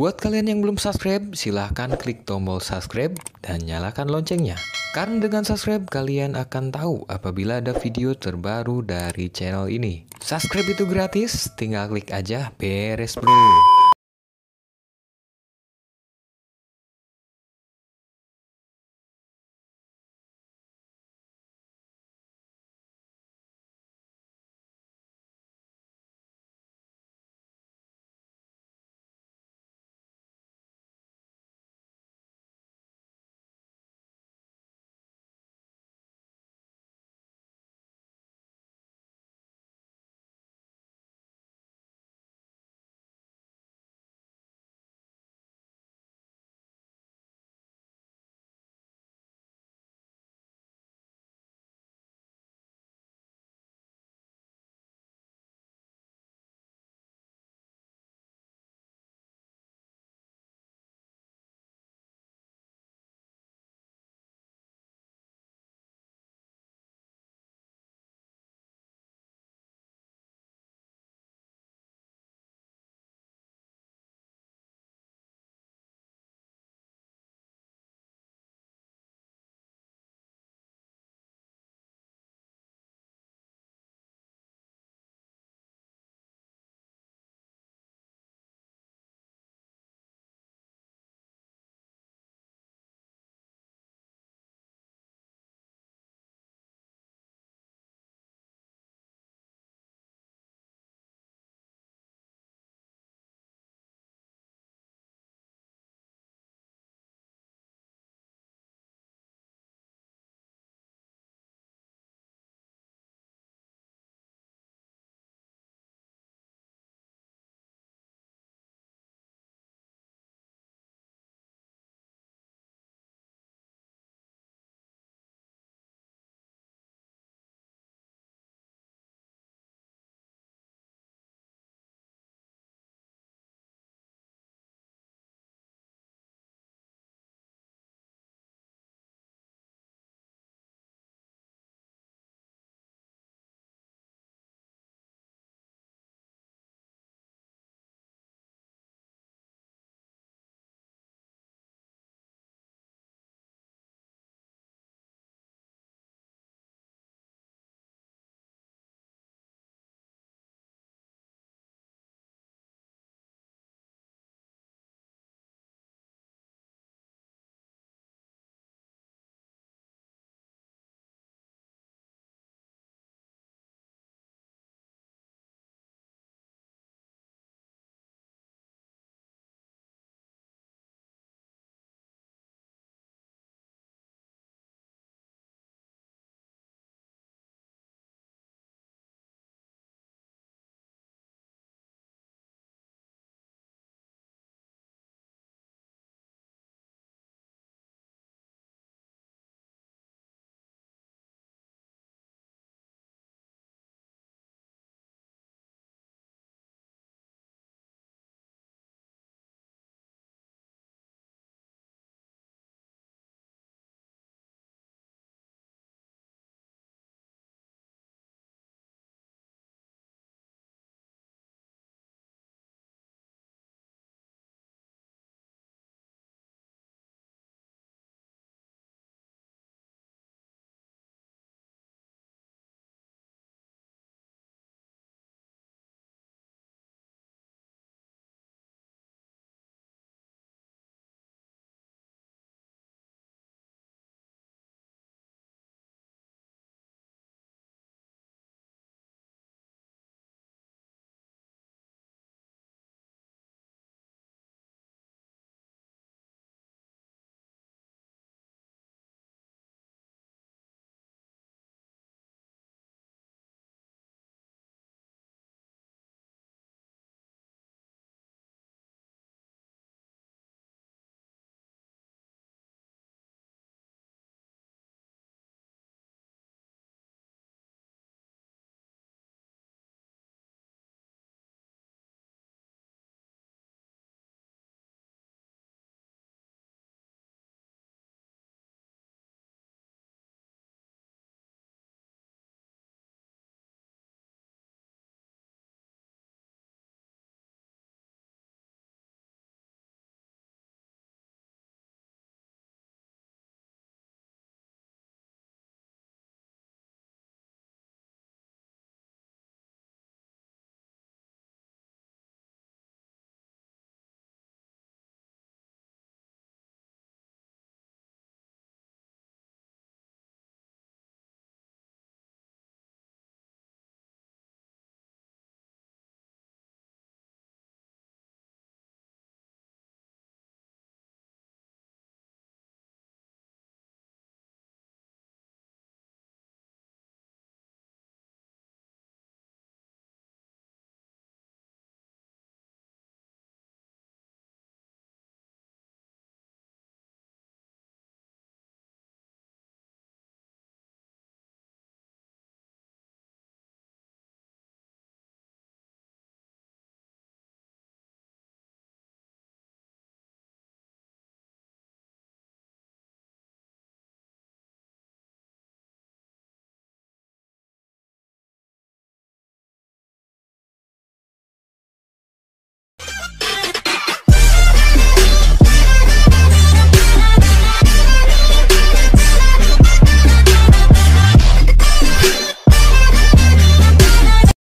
Buat kalian yang belum subscribe, silahkan klik tombol subscribe dan nyalakan loncengnya. Karena dengan subscribe, kalian akan tahu apabila ada video terbaru dari channel ini. Subscribe itu gratis, tinggal klik aja, beres bro.